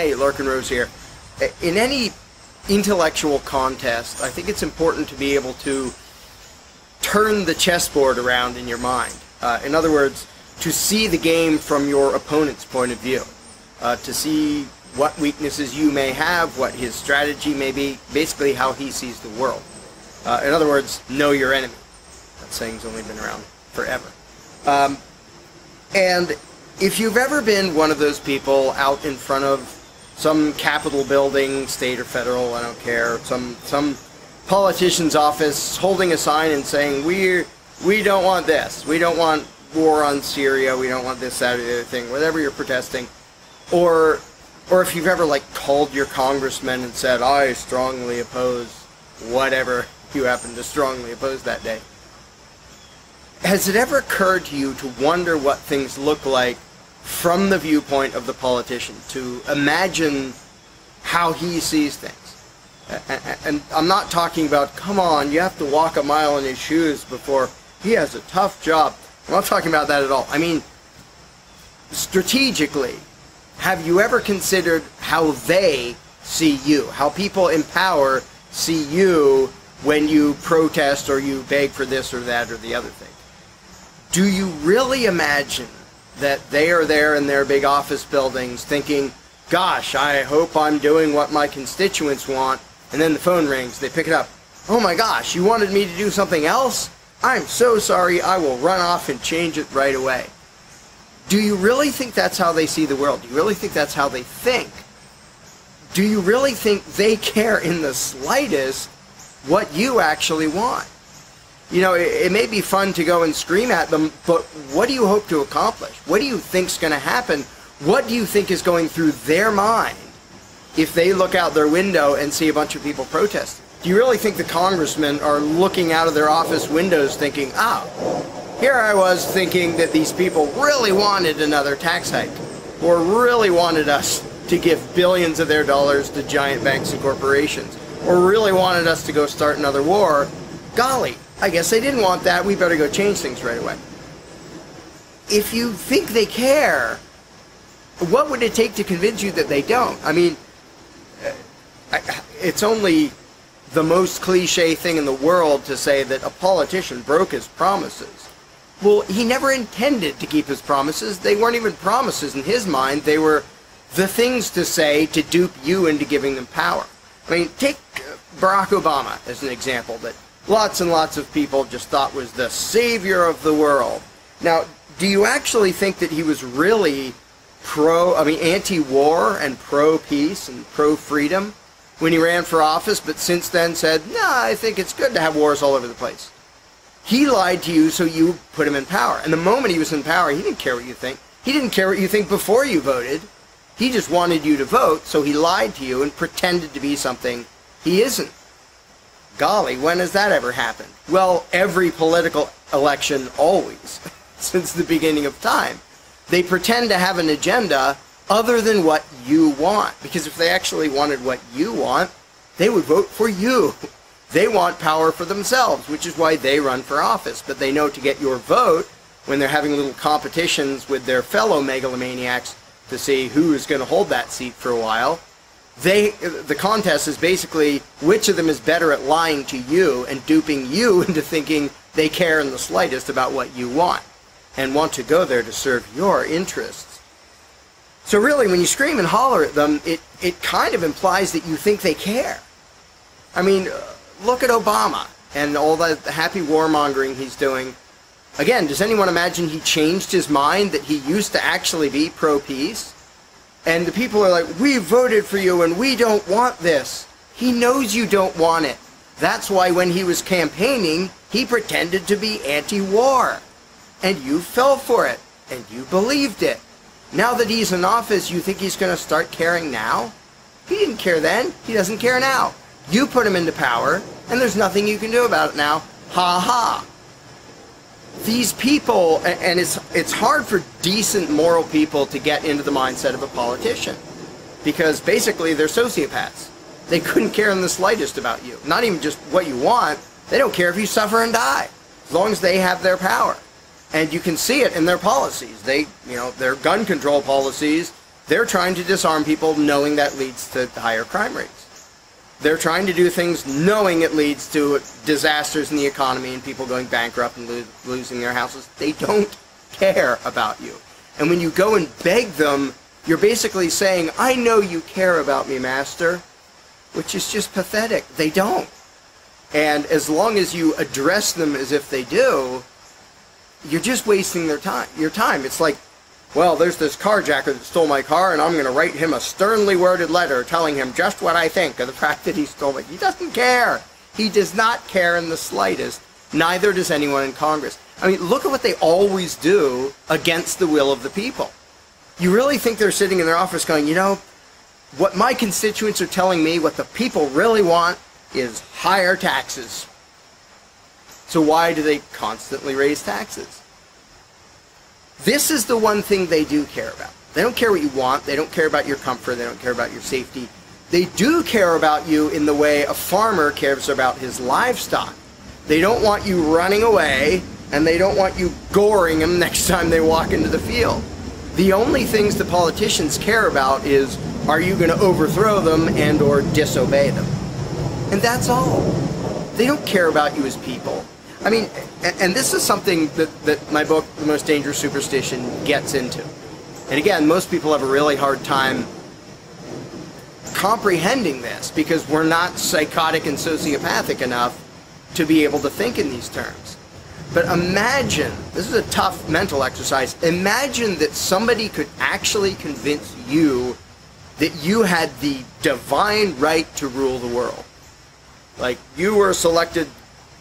Hey, Larken Rose here. In any intellectual contest, I think it's important to be able to turn the chessboard around in your mind. Uh, in other words, to see the game from your opponent's point of view, uh, to see what weaknesses you may have, what his strategy may be, basically how he sees the world. Uh, in other words, know your enemy. That saying's only been around forever. Um, and if you've ever been one of those people out in front of some Capitol building, state or federal, I don't care, some some politician's office holding a sign and saying we we don't want this, we don't want war on Syria, we don't want this, that, or the other thing, whatever you're protesting, or or if you've ever like called your congressman and said I strongly oppose whatever you happen to strongly oppose that day. Has it ever occurred to you to wonder what things look like from the viewpoint of the politician, to imagine how he sees things? And I'm not talking about, come on, you have to walk a mile in his shoes before he has a tough job. I'm not talking about that at all. I mean, strategically, have you ever considered how they see you? How people in power see you when you protest or you beg for this or that or the other thing? do you really imagine that they are there in their big office buildings thinking, gosh, I hope I'm doing what my constituents want, and then the phone rings, they pick it up. Oh my gosh, you wanted me to do something else? I'm so sorry, I will run off and change it right away. Do you really think that's how they see the world? Do you really think that's how they think? Do you really think they care in the slightest what you actually want? You know, it, it, may be fun to go and scream at them, but what do you hope to accomplish? What do you think's going to happen? What do you think is going through their mind if they look out their window and see a bunch of people protesting? Do you really think the congressmen are looking out of their office windows thinking, ah, here I was thinking that these people really wanted another tax hike or really wanted us to give billions of their dollars to giant banks and corporations or really wanted us to go start another war? Golly, I guess they didn't want that. We better go change things right away. If you think they care, what would it take to convince you that they don't? I mean, uh, it's only the most cliche thing in the world to say that a politician broke his promises. Well, he never intended to keep his promises. They weren't even promises in his mind. They were the things to say to dupe you into giving them power. I mean, take uh, Barack Obama as an example that lots and lots of people just thought was the savior of the world. Now, do you actually think that he was really pro, I mean, anti-war and pro-peace and pro-freedom when he ran for office, but since then said, no, nah, I think it's good to have wars all over the place. He lied to you, so you put him in power. And the moment he was in power, he didn't care what you think. He didn't care what you think before you voted. He just wanted you to vote, so he lied to you and pretended to be something he isn't. Golly, when has that ever happened? Well, every political election always, since the beginning of time. They pretend to have an agenda other than what you want. Because if they actually wanted what you want, they would vote for you. They want power for themselves, which is why they run for office. But they know to get your vote, when they're having little competitions with their fellow megalomaniacs to see who is going to hold that seat for a while, they the contest is basically which of them is better at lying to you and duping you into thinking they care in the slightest about what you want and want to go there to serve your interests. So really when you scream and holler at them, it, it kind of implies that you think they care. I mean, uh, look at Obama and all the happy warmongering he's doing. Again, does anyone imagine he changed his mind that he used to actually be pro-peace? And the people are like, we voted for you and we don't want this. He knows you don't want it. That's why when he was campaigning, he pretended to be anti-war. And you fell for it. And you believed it. Now that he's in office, you think he's going to start caring now? He didn't care then. He doesn't care now. You put him into power, and there's nothing you can do about it now. Ha ha these people, and it's, it's hard for decent moral people to get into the mindset of a politician because basically they're sociopaths. They couldn't care in the slightest about you. Not even just what you want. They don't care if you suffer and die, as long as they have their power. And you can see it in their policies. They, you know, their gun control policies, They're trying to disarm people knowing that leads to higher crime rates. They're trying to do things knowing it leads to disasters in the economy and people going bankrupt and lo- losing their houses. They don't care about you. And when you go and beg them, you're basically saying, I know you care about me, master, which is just pathetic. They don't. And as long as you address them as if they do, you're just wasting their time. Your time. It's like, well, there's this carjacker that stole my car, and I'm going to write him a sternly worded letter telling him just what I think of the fact that he stole it. He doesn't care. He does not care in the slightest. Neither does anyone in Congress. I mean, look at what they always do against the will of the people. You really think they're sitting in their office going, you know, what my constituents are telling me, what the people really want, is higher taxes. So why do they constantly raise taxes? This is the one thing they do care about. They don't care what you want. They don't care about your comfort. They don't care about your safety. They do care about you in the way a farmer cares about his livestock. They don't want you running away, and they don't want you goring them next time they walk into the field. The only things the politicians care about is are you going to overthrow them and or disobey them? And that's all. They don't care about you as people. I mean, and this is something that, that my book, The Most Dangerous Superstition, gets into. And again, most people have a really hard time comprehending this because we're not psychotic and sociopathic enough to be able to think in these terms. But imagine, this is a tough mental exercise, imagine that somebody could actually convince you that you had the divine right to rule the world. Like you were selected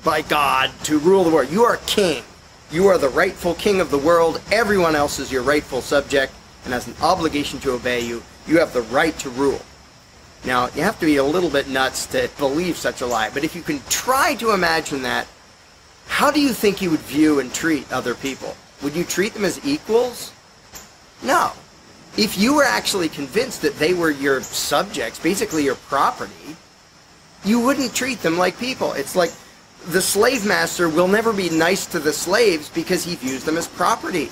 by God to rule the world. You are king. You are the rightful king of the world. Everyone else is your rightful subject and has an obligation to obey you. You have the right to rule. Now, you have to be a little bit nuts to believe such a lie, but if you can try to imagine that, how do you think you would view and treat other people? Would you treat them as equals? No. If you were actually convinced that they were your subjects, basically your property, you wouldn't treat them like people. It's like the slave master will never be nice to the slaves because he views them as property.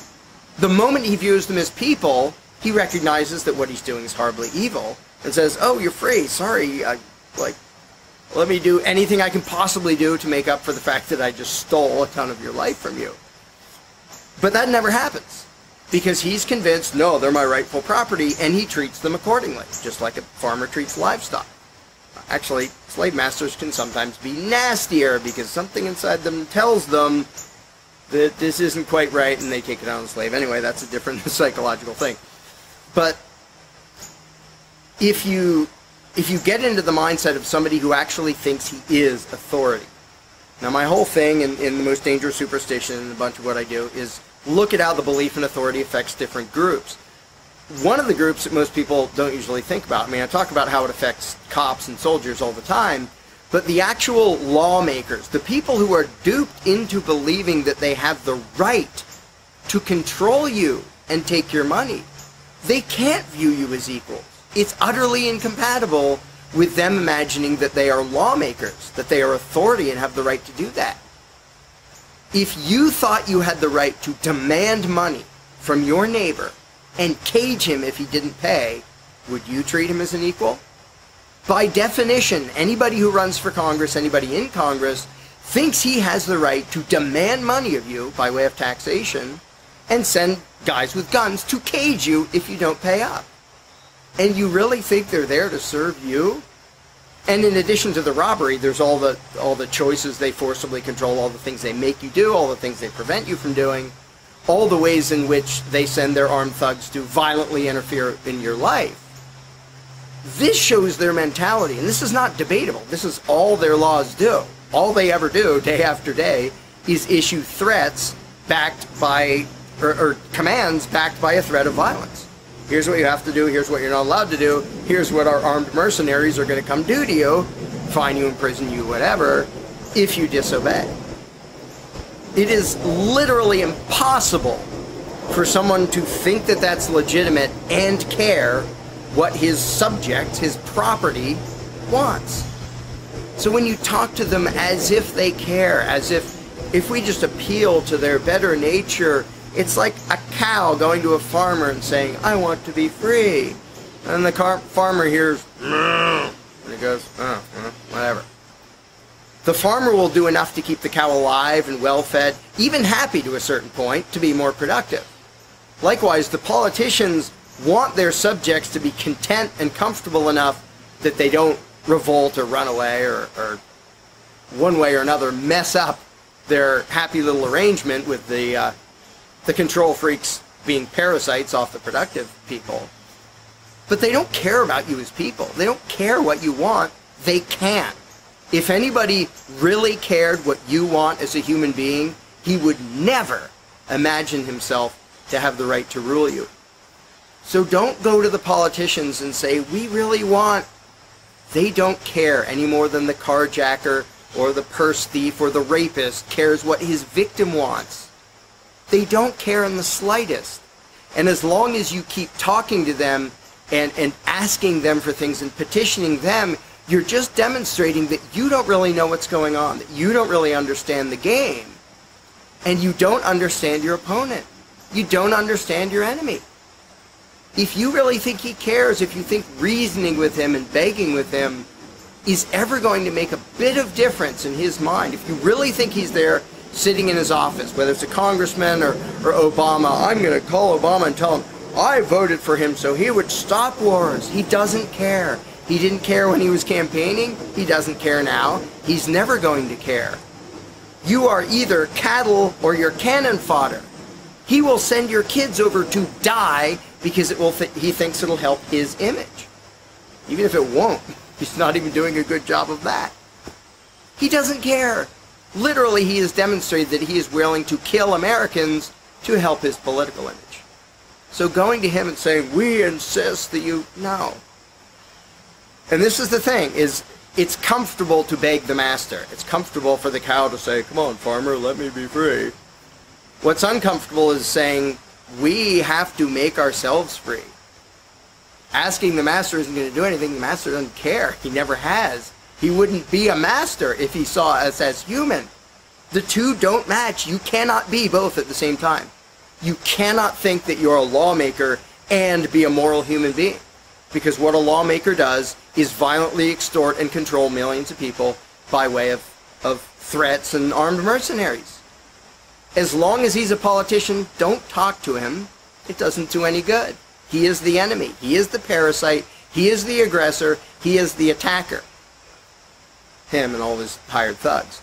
The moment he views them as people, he recognizes that what he's doing is horribly evil and says, "Oh, you're free. Sorry, I, like, let me do anything I can possibly do to make up for the fact that I just stole a ton of your life from you." But that never happens because he's convinced, no, they're my rightful property, and he treats them accordingly, just like a farmer treats livestock. Actually, slave masters can sometimes be nastier because something inside them tells them that this isn't quite right and they take it on the slave. Anyway, that's a different psychological thing. But if you if you get into the mindset of somebody who actually thinks he is authority. Now my whole thing in, in the most dangerous superstition and a bunch of what I do is look at how the belief in authority affects different groups one of the groups that most people don't usually think about. I mean, I talk about how it affects cops and soldiers all the time, but the actual lawmakers, the people who are duped into believing that they have the right to control you and take your money, they can't view you as equals. It's utterly incompatible with them imagining that they are lawmakers, that they are authority and have the right to do that. If you thought you had the right to demand money from your neighbor and cage him if he didn't pay, would you treat him as an equal? By definition, anybody who runs for Congress, anybody in Congress, thinks he has the right to demand money of you by way of taxation and send guys with guns to cage you if you don't pay up. And you really think they're there to serve you? And in addition to the robbery, there's all the all the choices they forcibly control, all the things they make you do, all the things they prevent you from doing all the ways in which they send their armed thugs to violently interfere in your life. This shows their mentality, and this is not debatable. This is all their laws do. All they ever do, day after day, is issue threats backed by, or, or commands backed by a threat of violence. Here's what you have to do, here's what you're not allowed to do, here's what our armed mercenaries are going to come do to you, fine you, imprison you, whatever, if you disobey. It is literally impossible for someone to think that that's legitimate and care what his subject, his property, wants. So when you talk to them as if they care, as if if we just appeal to their better nature, It's like a cow going to a farmer and saying, I want to be free. And the farmer hears, and he goes, oh, whatever. The farmer will do enough to keep the cow alive and well fed, even happy to a certain point, to be more productive. Likewise, the politicians want their subjects to be content and comfortable enough that they don't revolt or run away or, or one way or another mess up their happy little arrangement with the uh, the control freaks being parasites off the productive people. But they don't care about you as people. They don't care what you want. They can't. If anybody really cared what you want as a human being, he would never imagine himself to have the right to rule you. So don't go to the politicians and say, we really want. They don't care any more than the carjacker or the purse thief or the rapist cares what his victim wants. They don't care in the slightest. And as long as you keep talking to them and, and asking them for things and petitioning them, you're just demonstrating that you don't really know what's going on, that you don't really understand the game, and you don't understand your opponent. You don't understand your enemy. If you really think he cares, if you think reasoning with him and begging with him is ever going to make a bit of difference in his mind, if you really think he's there sitting in his office, whether it's a congressman or, or Obama, I'm going to call Obama and tell him, I voted for him so he would stop wars. He doesn't care. He didn't care when he was campaigning. He doesn't care now. He's never going to care. You are either cattle or you're cannon fodder. He will send your kids over to die because it will th he thinks it'll help his image. Even if it won't. He's not even doing a good job of that. He doesn't care. Literally, he has demonstrated that he is willing to kill Americans to help his political image. So going to him and saying, we insist that you, no. And this is the thing, is it's comfortable to beg the master. It's comfortable for the cow to say, come on, farmer, let me be free. What's uncomfortable is saying, we have to make ourselves free asking the master isn't going to do anything. The master doesn't care. He never has. He wouldn't be a master if he saw us as human. The two don't match. You cannot be both at the same time. You cannot think that you're a lawmaker and be a moral human being. Because what a lawmaker does is violently extort and control millions of people by way of, of threats and armed mercenaries. As long as he's a politician, don't talk to him. It doesn't do any good. He is the enemy. He is the parasite. He is the aggressor. He is the attacker. Him and all his hired thugs.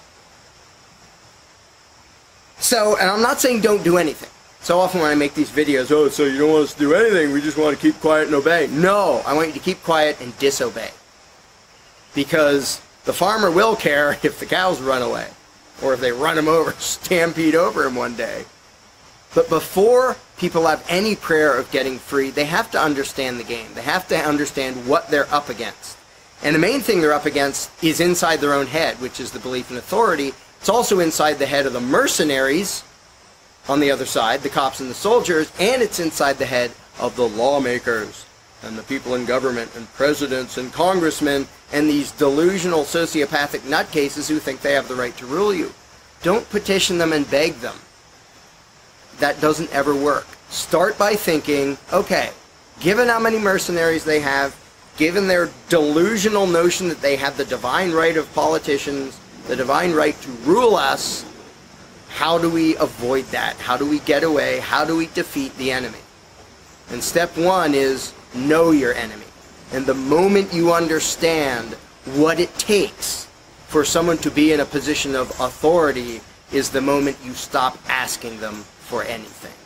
So, and I'm not saying don't do anything. So often when I make these videos, oh, so you don't want us to do anything, we just want to keep quiet and obey. No, I want you to keep quiet and disobey. Because the farmer will care if the cows run away. Or if they run him over, stampede over him one day. But before people have any prayer of getting free, they have to understand the game. They have to understand what they're up against. And the main thing they're up against is inside their own head, which is the belief in authority. It's also inside the head of the mercenaries on the other side, the cops and the soldiers, and it's inside the head of the lawmakers and the people in government and presidents and congressmen and these delusional sociopathic nutcases who think they have the right to rule you. Don't petition them and beg them that doesn't ever work. Start by thinking, okay, given how many mercenaries they have, given their delusional notion that they have the divine right of politicians, the divine right to rule us, how do we avoid that? How do we get away? How do we defeat the enemy? And step one is know your enemy. And the moment you understand what it takes for someone to be in a position of authority is the moment you stop asking them for anything.